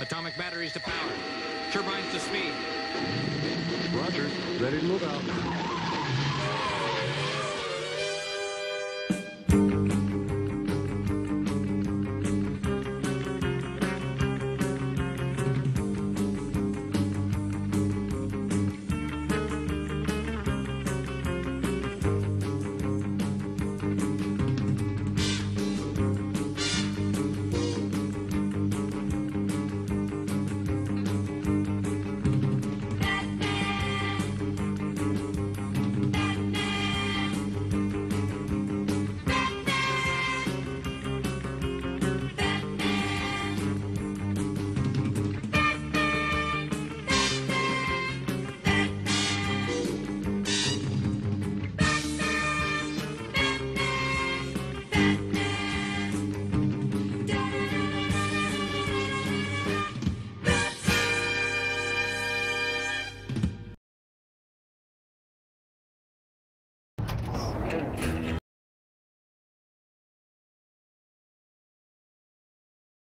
Atomic batteries to power. Turbines to speed. Roger. Ready to move out.